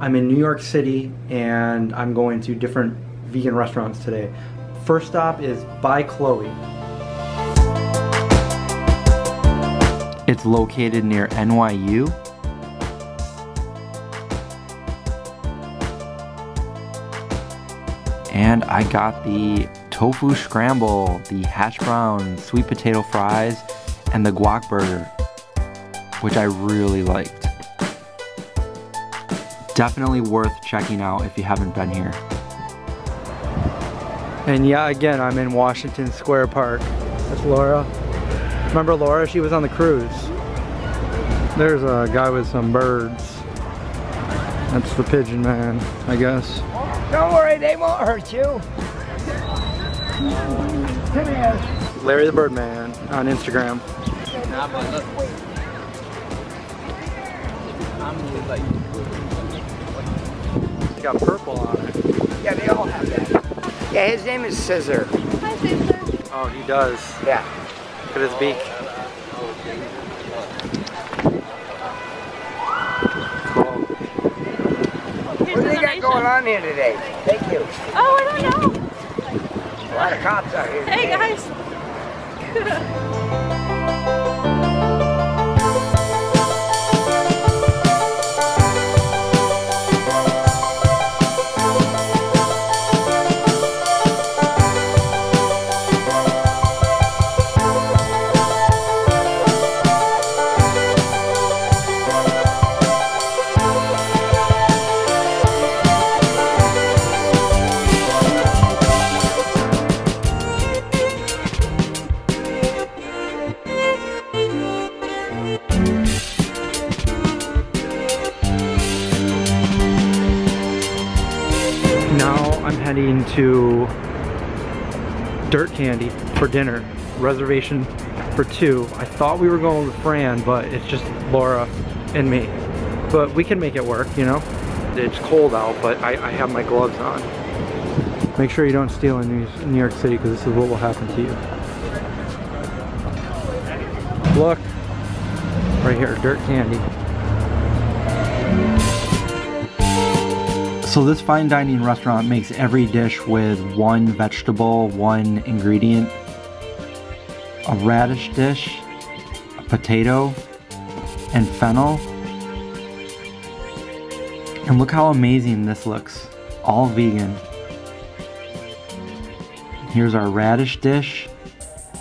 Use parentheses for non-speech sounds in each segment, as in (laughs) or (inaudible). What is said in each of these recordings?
I'm in New York City and I'm going to different vegan restaurants today. First stop is By Chloe. It's located near NYU. And I got the tofu scramble, the hash brown, sweet potato fries, and the guac burger, which I really liked. Definitely worth checking out if you haven't been here. And yeah, again, I'm in Washington Square Park. That's Laura. Remember Laura? She was on the cruise. There's a guy with some birds. That's the pigeon man, I guess. Don't worry, they won't hurt you. Come here. Larry the Birdman on Instagram. It's got purple on it. Yeah, they all have that. Yeah, his name is Scissor. Hi, Caesar. Oh, he does. Yeah. Look at his beak. Cool. What do they got going on here today? Thank you. Oh, I don't know. A lot of cops out here. Hey, today. guys. (laughs) heading to Dirt Candy for dinner. Reservation for two. I thought we were going with Fran, but it's just Laura and me. But we can make it work, you know? It's cold out, but I, I have my gloves on. Make sure you don't steal in New, New York City because this is what will happen to you. Look, right here, Dirt Candy. So this fine dining restaurant makes every dish with one vegetable, one ingredient. A radish dish, a potato, and fennel. And look how amazing this looks. All vegan. Here's our radish dish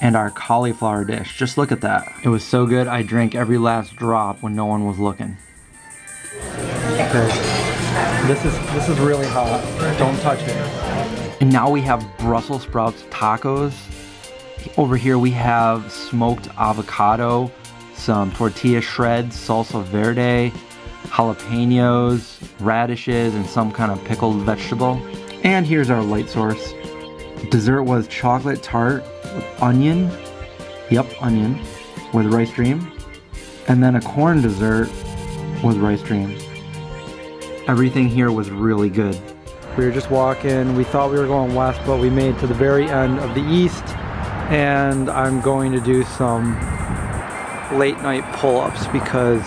and our cauliflower dish. Just look at that. It was so good I drank every last drop when no one was looking. Okay. This is this is really hot. Don't touch it. And now we have Brussels sprouts tacos. Over here we have smoked avocado, some tortilla shreds, salsa verde, jalapenos, radishes, and some kind of pickled vegetable. And here's our light source. Dessert was chocolate tart with onion. Yep, onion with rice dream. And then a corn dessert with rice dream. Everything here was really good. We were just walking. We thought we were going west, but we made to the very end of the east. And I'm going to do some late night pull-ups because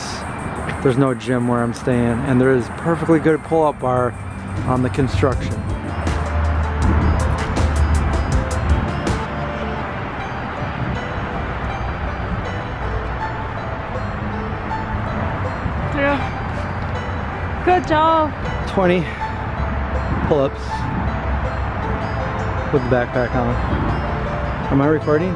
there's no gym where I'm staying. And there is perfectly good pull-up bar on the construction. Job. 20 pull-ups with the backpack on. Am I recording?